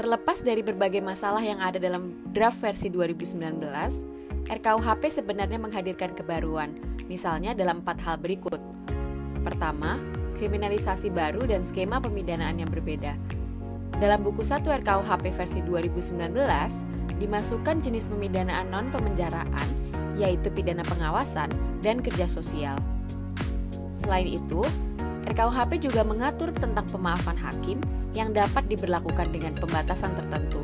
Terlepas dari berbagai masalah yang ada dalam draft versi 2019, RKUHP sebenarnya menghadirkan kebaruan, misalnya dalam empat hal berikut. Pertama, kriminalisasi baru dan skema pemidanaan yang berbeda. Dalam buku 1 RKUHP versi 2019, dimasukkan jenis pemidanaan non-pemenjaraan, yaitu pidana pengawasan dan kerja sosial. Selain itu, RKUHP juga mengatur tentang pemaafan hakim yang dapat diberlakukan dengan pembatasan tertentu.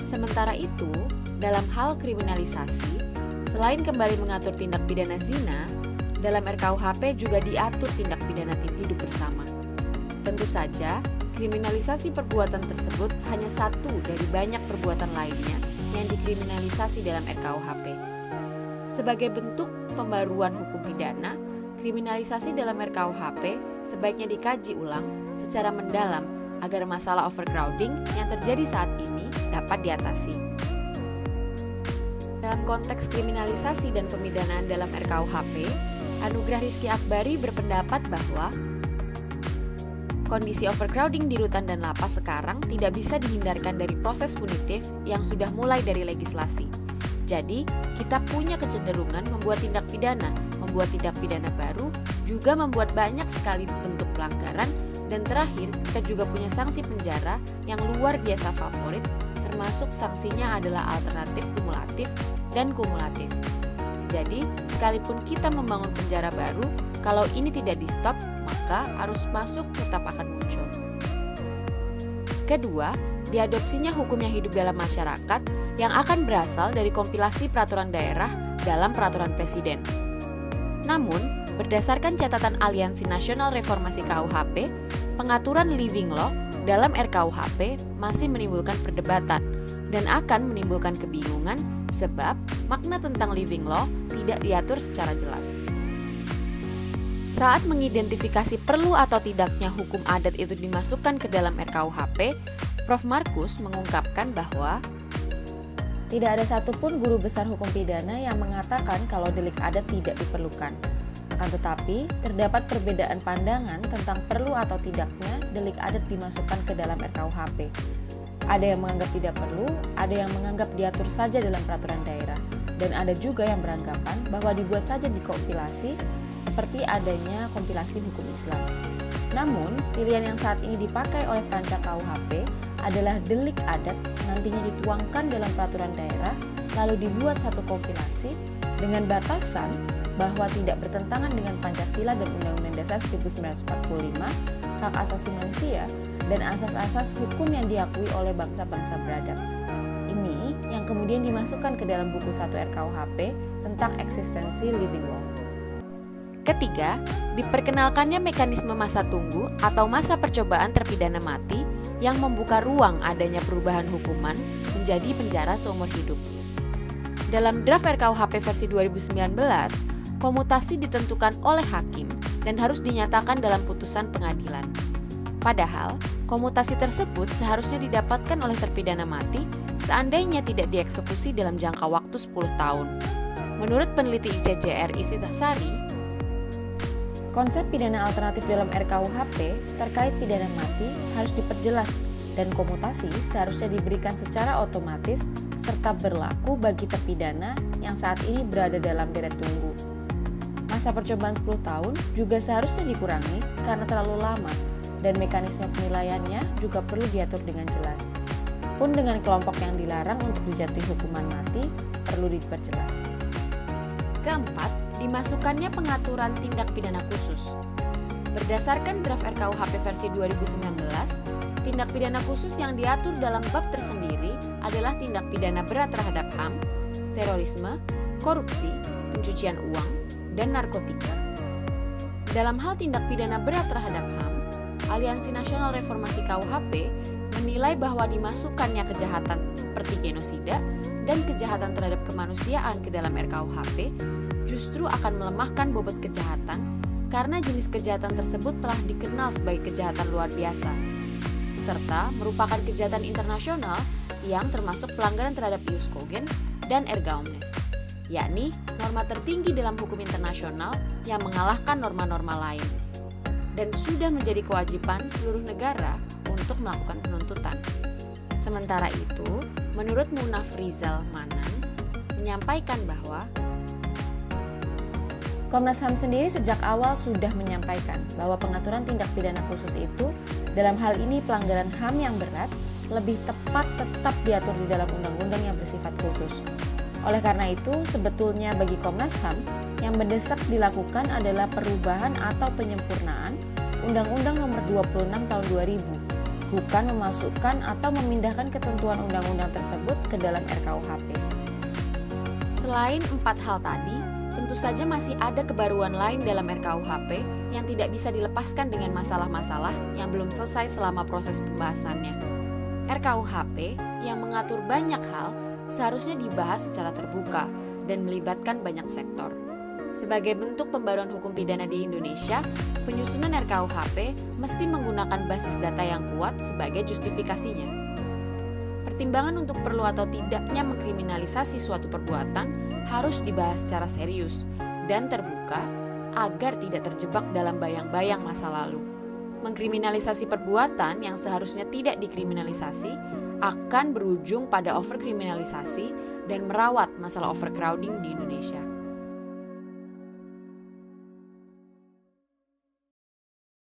Sementara itu, dalam hal kriminalisasi, selain kembali mengatur tindak pidana zina, dalam RKUHP juga diatur tindak pidana tim hidup bersama. Tentu saja, kriminalisasi perbuatan tersebut hanya satu dari banyak perbuatan lainnya yang dikriminalisasi dalam RKUHP. Sebagai bentuk pembaruan hukum pidana, kriminalisasi dalam RKUHP sebaiknya dikaji ulang secara mendalam agar masalah overcrowding yang terjadi saat ini dapat diatasi. Dalam konteks kriminalisasi dan pemidanaan dalam RKUHP, Anugrah Rizky Akbari berpendapat bahwa kondisi overcrowding di rutan dan lapas sekarang tidak bisa dihindarkan dari proses punitif yang sudah mulai dari legislasi. Jadi, kita punya kecenderungan membuat tindak pidana, membuat tindak pidana baru, juga membuat banyak sekali bentuk pelanggaran, dan terakhir, kita juga punya sanksi penjara yang luar biasa favorit, termasuk sanksinya adalah alternatif kumulatif dan kumulatif. Jadi, sekalipun kita membangun penjara baru, kalau ini tidak di-stop, maka arus masuk tetap akan muncul. Kedua, diadopsinya hukum yang hidup dalam masyarakat yang akan berasal dari kompilasi peraturan daerah dalam peraturan presiden. Namun, berdasarkan catatan Aliansi Nasional Reformasi KUHP, pengaturan living law dalam RKUHP masih menimbulkan perdebatan dan akan menimbulkan kebingungan sebab makna tentang living law tidak diatur secara jelas. Saat mengidentifikasi perlu atau tidaknya hukum adat itu dimasukkan ke dalam RKUHP, Prof. Markus mengungkapkan bahwa tidak ada satupun guru besar hukum pidana yang mengatakan kalau delik adat tidak diperlukan. Akan tetapi, terdapat perbedaan pandangan tentang perlu atau tidaknya delik adat dimasukkan ke dalam RKUHP. Ada yang menganggap tidak perlu, ada yang menganggap diatur saja dalam peraturan daerah, dan ada juga yang beranggapan bahwa dibuat saja di kompilasi seperti adanya kompilasi hukum Islam. Namun, pilihan yang saat ini dipakai oleh perancang KUHP adalah delik adat nantinya dituangkan dalam peraturan daerah lalu dibuat satu kompilasi dengan batasan bahwa tidak bertentangan dengan Pancasila dan Undang-Undang Dasar 1945, hak asasi manusia, dan asas-asas hukum yang diakui oleh bangsa-bangsa beradab. Ini yang kemudian dimasukkan ke dalam buku 1 RKUHP tentang eksistensi living law. Ketiga, diperkenalkannya mekanisme masa tunggu atau masa percobaan terpidana mati yang membuka ruang adanya perubahan hukuman menjadi penjara seumur hidup. Dalam draft RKUHP versi 2019, komutasi ditentukan oleh hakim dan harus dinyatakan dalam putusan pengadilan. Padahal, komutasi tersebut seharusnya didapatkan oleh terpidana mati seandainya tidak dieksekusi dalam jangka waktu 10 tahun. Menurut peneliti ICJR Iftitah Sari, Konsep pidana alternatif dalam RKUHP terkait pidana mati harus diperjelas dan komutasi seharusnya diberikan secara otomatis serta berlaku bagi terpidana yang saat ini berada dalam deret tunggu. Masa percobaan 10 tahun juga seharusnya dikurangi karena terlalu lama dan mekanisme penilaiannya juga perlu diatur dengan jelas. Pun dengan kelompok yang dilarang untuk dijatuhi hukuman mati perlu diperjelas. Keempat, dimasukkannya pengaturan tindak pidana khusus. Berdasarkan draft RKUHP versi 2019, tindak pidana khusus yang diatur dalam bab tersendiri adalah tindak pidana berat terhadap HAM, terorisme, korupsi, pencucian uang, dan narkotika. Dalam hal tindak pidana berat terhadap HAM, Aliansi Nasional Reformasi KUHP menilai bahwa dimasukkannya kejahatan seperti genosida dan kejahatan terhadap kemanusiaan ke dalam RKUHP justru akan melemahkan bobot kejahatan karena jenis kejahatan tersebut telah dikenal sebagai kejahatan luar biasa, serta merupakan kejahatan internasional yang termasuk pelanggaran terhadap ius cogen dan erga omnes, yakni norma tertinggi dalam hukum internasional yang mengalahkan norma-norma lain, dan sudah menjadi kewajiban seluruh negara untuk melakukan penuntutan. Sementara itu, menurut Munaf Rizal Manan, menyampaikan bahwa Komnas HAM sendiri sejak awal sudah menyampaikan bahwa pengaturan tindak pidana khusus itu dalam hal ini pelanggaran HAM yang berat lebih tepat tetap diatur di dalam undang-undang yang bersifat khusus. Oleh karena itu, sebetulnya bagi Komnas HAM, yang mendesak dilakukan adalah perubahan atau penyempurnaan Undang-Undang Nomor 26 Tahun 2000, bukan memasukkan atau memindahkan ketentuan undang-undang tersebut ke dalam RKUHP. Selain empat hal tadi, tentu saja masih ada kebaruan lain dalam RKUHP yang tidak bisa dilepaskan dengan masalah-masalah yang belum selesai selama proses pembahasannya. RKUHP yang mengatur banyak hal seharusnya dibahas secara terbuka dan melibatkan banyak sektor. Sebagai bentuk pembaruan hukum pidana di Indonesia, penyusunan RKUHP mesti menggunakan basis data yang kuat sebagai justifikasinya. Pertimbangan untuk perlu atau tidaknya mengkriminalisasi suatu perbuatan harus dibahas secara serius dan terbuka agar tidak terjebak dalam bayang-bayang masa lalu. Mengkriminalisasi perbuatan yang seharusnya tidak dikriminalisasi akan berujung pada overkriminalisasi dan merawat masalah overcrowding di Indonesia.